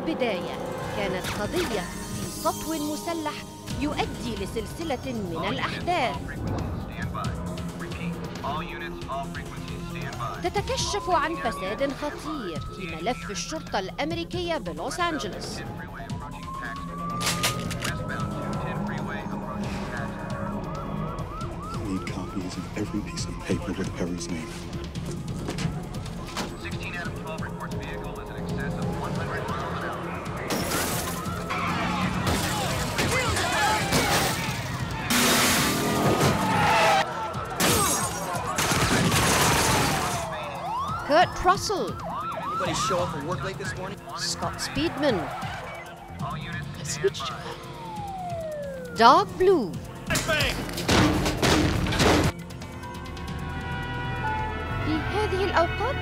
البداية كانت قضية في سطو مسلح يؤدي لسلسلة من الأحداث. تتكشف عن فساد خطير في ملف الشرطة الأمريكية بلوس أنجلوس. Need copies of every piece of paper with Perry's name. كيرت راسل Anybody show up for work late this morning? سكوت سبيدمان All units, Switched. دوغ بلو في هذه الأوقات